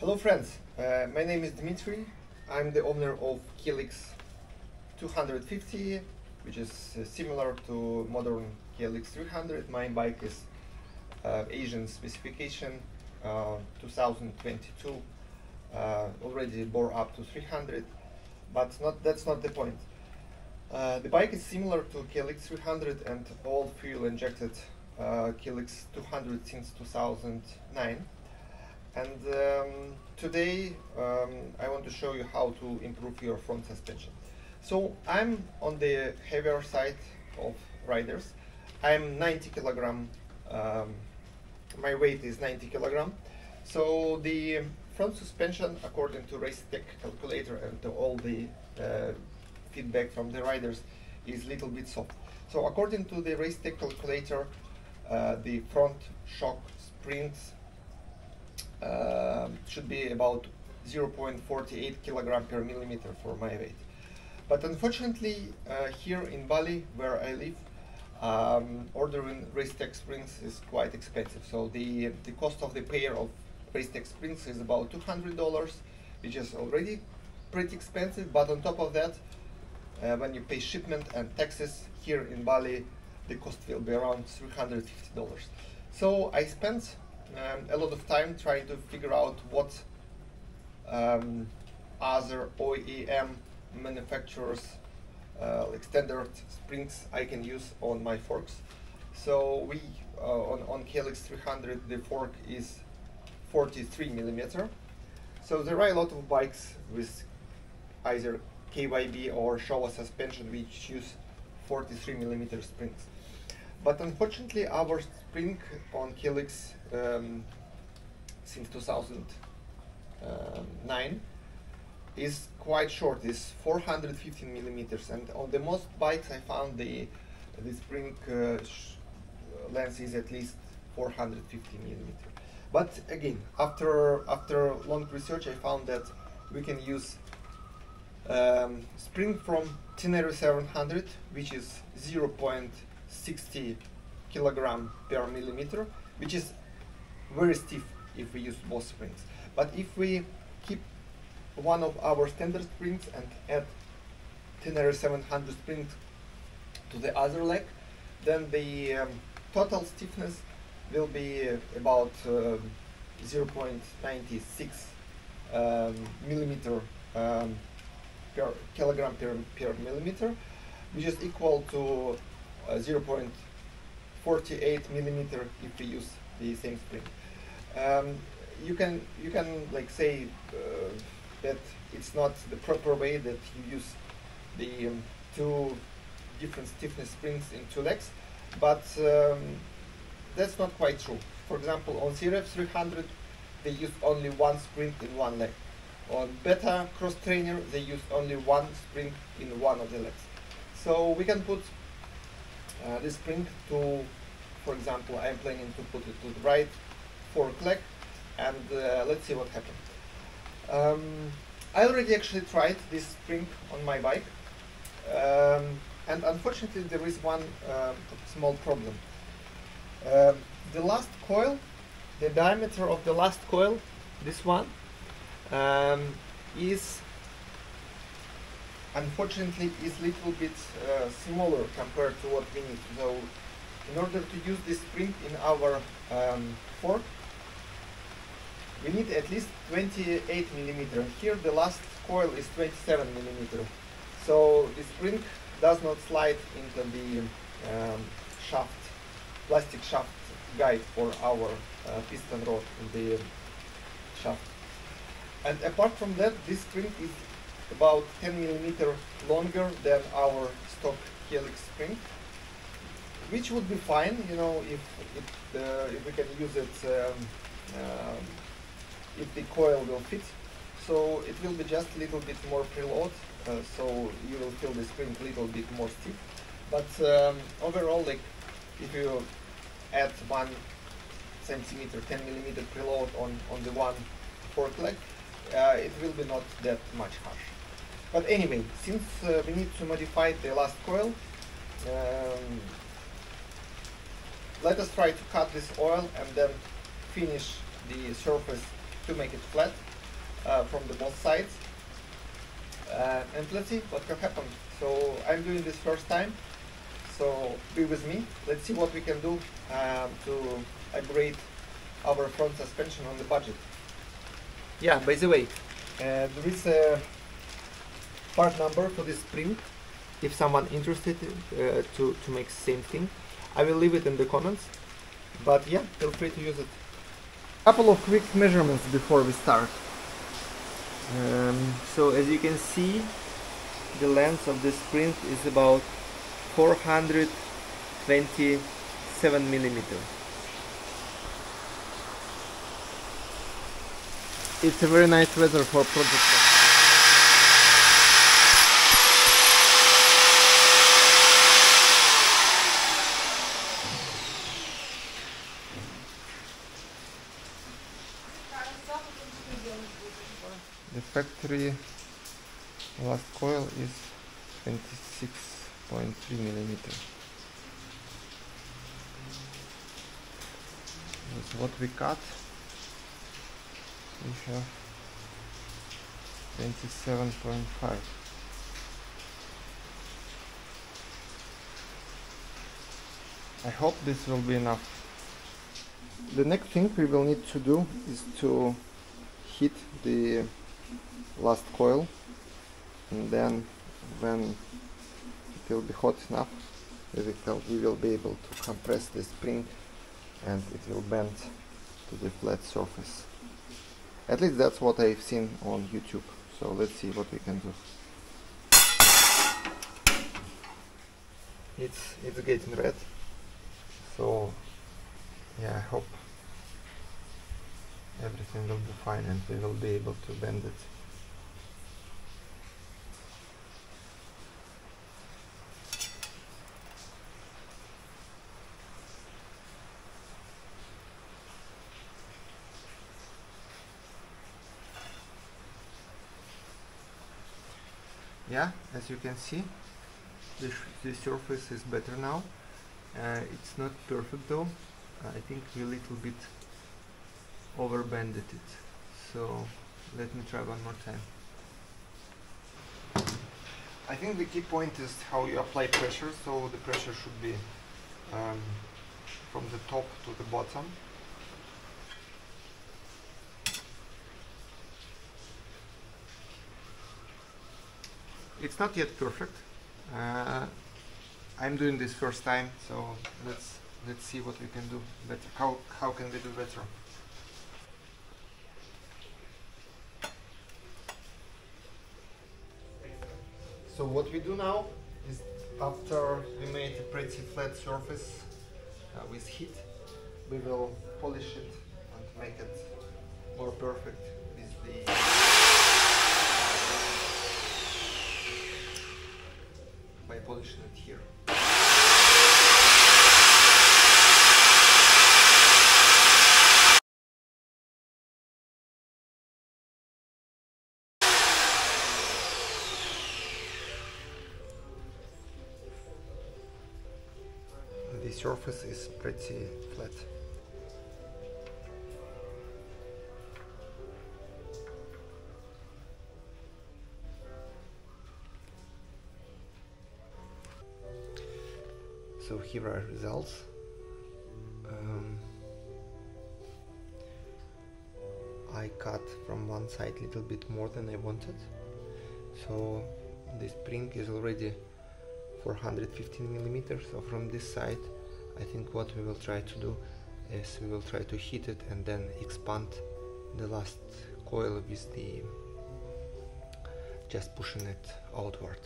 Hello friends, uh, my name is Dmitry. I'm the owner of KLX 250, which is uh, similar to modern KLX 300. My bike is uh, Asian specification, uh, 2022, uh, already bore up to 300, but not, that's not the point. Uh, the bike is similar to KLX 300 and all fuel injected uh, KLX 200 since 2009. And um, today um, I want to show you how to improve your front suspension. So I'm on the heavier side of riders. I'm 90 kilogram. Um, my weight is 90 kilogram. So the front suspension, according to Race Tech calculator and to all the uh, feedback from the riders, is little bit soft. So according to the Race Tech calculator, uh, the front shock springs uh, should be about 0.48 kilogram per millimeter for my weight. But unfortunately, uh, here in Bali, where I live, um, ordering Racetech springs is quite expensive. So the the cost of the pair of Racetech springs is about $200, which is already pretty expensive. But on top of that, uh, when you pay shipment and taxes here in Bali, the cost will be around $350. So I spent um, a lot of time trying to figure out what um, other OEM manufacturers uh, like standard springs I can use on my forks. So we uh, on on KLX 300 the fork is 43 millimeter. So there are a lot of bikes with either KYB or Showa suspension which use 43 millimeter springs. But unfortunately, our spring on KLX um, since 2009 is quite short. It's 415 millimeters, and on the most bikes I found the the spring uh, length is at least 450 millimeter. But again, after after long research, I found that we can use um, spring from Tenere 700, which is 0.60 kilogram per millimeter, which is very stiff if we use both springs. But if we keep one of our standard springs and add Tenere 700 springs to the other leg, then the um, total stiffness will be about uh, 0.96 um, millimeter um, per kilogram per, per millimeter, which is equal to uh, 0.48 millimeter if we use the same spring. Um, you can you can like say uh, that it's not the proper way that you use the um, two different stiffness springs in two legs, but um, that's not quite true. For example, on CRF 300, they use only one spring in one leg. On Beta Cross Trainer, they use only one spring in one of the legs. So we can put uh, this spring to, for example, I'm planning to put it to the right fork leg, and uh, let's see what happens. Um, I already actually tried this spring on my bike, um, and unfortunately there is one um, small problem. Um, the last coil, the diameter of the last coil, this one, um, is unfortunately is little bit uh, smaller compared to what we need. So in order to use this spring in our um, fork, we need at least 28 millimeter. Here the last coil is 27 millimeter. So the spring does not slide into the um, shaft, plastic shaft guide for our uh, piston rod in the shaft. And apart from that, this spring is about 10 millimeter longer than our stock KLX spring, which would be fine, you know, if it, uh, if we can use it, um, um, if the coil will fit. So it will be just a little bit more preload, uh, so you will feel the spring a little bit more stiff. But um, overall, like if you add one centimeter, 10 millimeter preload on, on the one fork leg, uh, it will be not that much harsh. But anyway, since uh, we need to modify the last coil, um, let us try to cut this oil and then finish the surface to make it flat. uh, from the both sides. Uh, and let's see what can happen. So I'm doing this first time. So be with me. Let's see what we can do um, to upgrade our front suspension on the budget. Yeah, by the way, uh, there is a part number for this spring. If someone interested uh, to, to make same thing, I will leave it in the comments. But yeah, feel free to use it. Couple of quick measurements before we start. Um, so as you can see, the length of this print is about 427 millimeter. It's a very nice weather for project. The factory last coil is 26.3 millimeter. That's what we cut. We have 27.5. I hope this will be enough. The next thing we will need to do is to heat the last coil and then when it will be hot enough we will, be able to compress the spring and it will bend to the flat surface. At least that's what I've seen on YouTube. So let's see what we can do. It's it's getting red. So yeah, I hope everything will be fine and we will be able to bend it. yeah as you can see the, the surface is better now uh, it's not perfect though I think a little bit overbended it. So let me try one more time. I think the key point is how you apply pressure so the pressure should be um, from the top to the bottom. It's not yet perfect. Uh, I'm doing this first time so let's let's see what we can do better. How how can we do better so what we do now is after we made a pretty flat surface uh, with heat we will polish it and make it more perfect with the by polishing it here. Surface is pretty flat. so here are results. Um, I cut from one side a little bit more than I wanted. So the spring is already 415 millimeters. So from this side I think what we will try to do is we will try to heat it and then expand the last coil with the just pushing it outward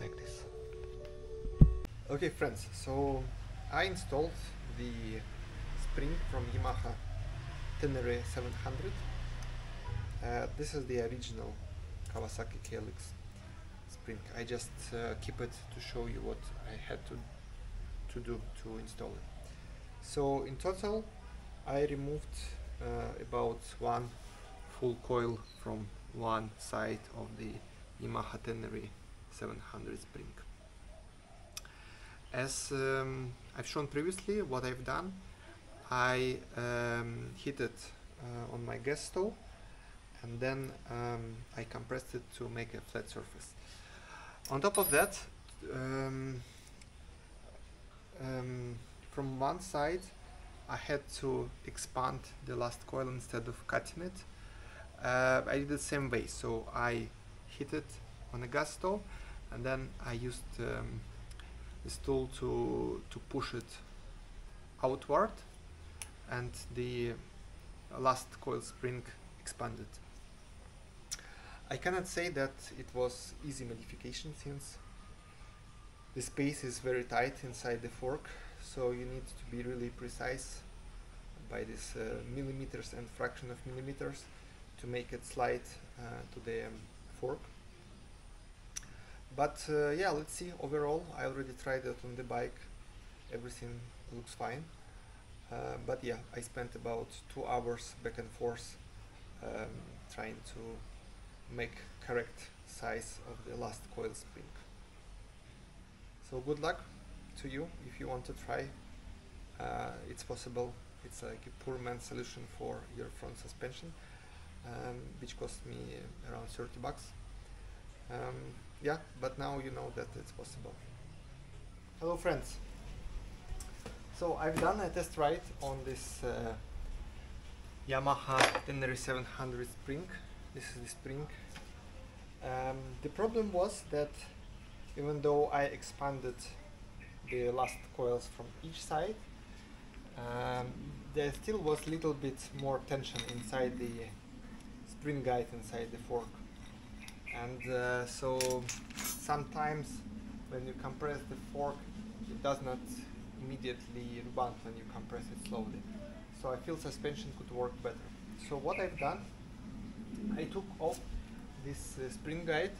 like this Okay friends, so I installed the spring from Yamaha Tenere 700. Uh, this is the original Kawasaki KLX spring. I just uh, keep it to show you what I had to, to do to install it. So in total I removed uh, about one full coil from one side of the Yamaha Tenere 700 spring. As um, I've shown previously, what I've done, I um, heated uh, on my gas stove and then um, I compressed it to make a flat surface. On top of that, um, um, from one side I had to expand the last coil instead of cutting it. Uh, I did the same way, so I hit it on a gas stove and then I used um, this tool to, to push it outward and the last coil spring expanded. I cannot say that it was easy modification since the space is very tight inside the fork so you need to be really precise by this uh, millimeters and fraction of millimeters to make it slide uh, to the um, fork. But uh, yeah let's see. Overall I already tried it on the bike. Everything looks fine. Uh, but yeah I spent about two hours back and forth um, trying to make correct size of the last coil spring so good luck to you if you want to try. Uh, it's possible. It's like a poor man's solution for your front suspension um, which cost me around 30 bucks. Um, yeah but now you know that it's possible. Hello friends. So I've done a test ride on this uh, Yamaha Tenere 700 spring. This is the spring. Um, the problem was that even though I expanded the last coils from each side um, there still was a little bit more tension inside the spring guide inside the fork. And uh, so sometimes when you compress the fork it does not immediately rebound when you compress it slowly. So I feel suspension could work better. So what I've done I took off this uh, spring guide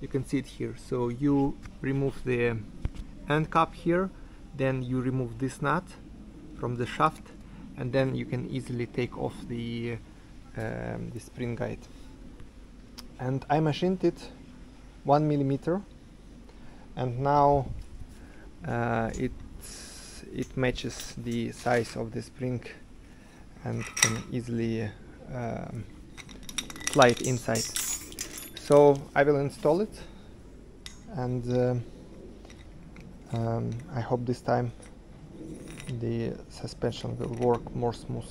you can see it here. So you remove the end cap here then you remove this nut from the shaft and then you can easily take off the um, the spring guide. And I machined it one millimeter and now uh, it it matches the size of the spring and can easily um, slide inside so I will install it and uh, um, I hope this time the suspension will work more smooth